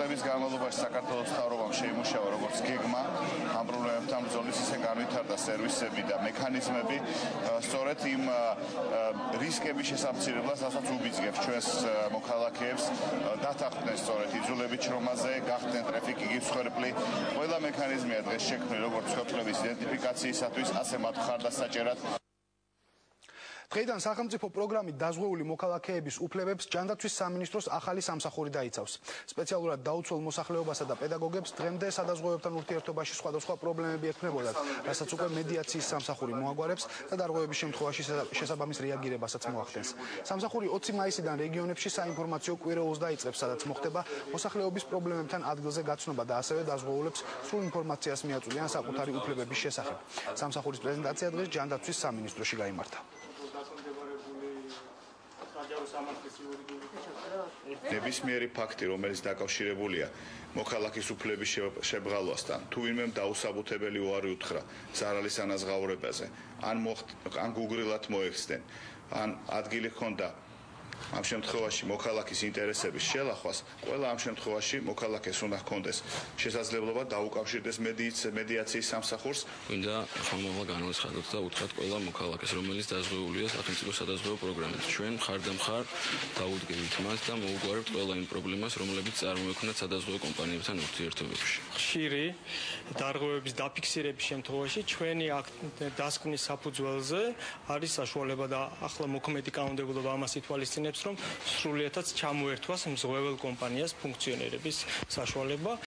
წლების განმავლობაში საქართველოს მთავრობამ შეიმუშავა როგორც გეგმა ამ პრობლემებთან ბრძოლის, ისე განვითარდა სერვისები და მექანიზმები სწორედ იმ რისკების შესამცირებლად, რასაც უბიძგებს ჩვენს მოქალაქეებს დათანხმდნენ სწორედ იძულებით შრომაზე, გახდნენ ტრაფიკი გიცხრპლი. ყველა მექანიზმია დღეს შექმნილი როგორც ხელფლების იდენტიფიკაციისათვის, ასე მათ ხარდასაჭერად დღეიდან სახელმწიფო პროგრამით დაზღვეული მოქალაქეების უფლებებს ჯანდაცვის სამინისტროს ახალი სამსახური დაიცავს. სპეციალურად დაუცველ მოსახლეობასა და პედაგოგებს დღემდე სადაზღვევებთან ურთიერთობაში სხვადასხვა პრობლემები ექნებოდათ, რასაც უკვე მედიაციის სამსახური მოაგვარებს და დარღვევების შემთხვევაში შესაბამის რეაგირებასაც მოახდენს. სამსახური 20 მაისიდან რეგიონებში საინფორმაციო კვირაულს დაიწყებს, სადაც მოხდება მოსახლეობის პრობლემებთან ადგილზე გაცნობა და ასევე დაზღვეულებს სრულ ინფორმაციას მიაწვდიან საკუთარი უფლებების შესახებ. სამსახურის პრეზენტაცია დღეს ჯანდაცვის სამინისტროში გამართა. ნებისმიერი ფაქტი, რომელიც დაკავშირებულია მოქალაქის უფლების შებრალვასთან, თუ ვინმემ დაუსაბუთებელი უარი უთხრა ზარალის ანაზღაურებაზე, ან ან გუგრილად მოეხსდნენ, ან ადგილი ჰქონდა ამ შემთხვევაში მოქალაქის ინტერესების შელახვას, ყველა ამ შემთხვევაში მოქალაქეს უნდა ჰქონდეს შესაძლებლობა დაუკავშირდეს მედიაციის სამსახურს. უნდა ხომალა განვაცხადოთ და უთხრათ ყველა მოქალაქეს, რომელიც დაზღვეულია სახელმწიფო სადაზღვევო პროგრამით. ჩვენ ხარდამხარ დაუდგენთ მას და მოუგვარებთ ყველა იმ პრობლემას, რომლებიც წარმოექმნათ სადაზღვევო კომპანიებთან ურთიერთობებში. ხშირი დარღვევების დაფიქსირების შემთხვევაში ჩვენი დასკვნის საფუძველზე არის საშუალება და ახლა მოქმედი კანონმდებლობა ამას ითვალისწინებს, რომ სრულიადაც ჩამოერთვას მზღვეველ კომპანიას ფუნქციონერების საშუალება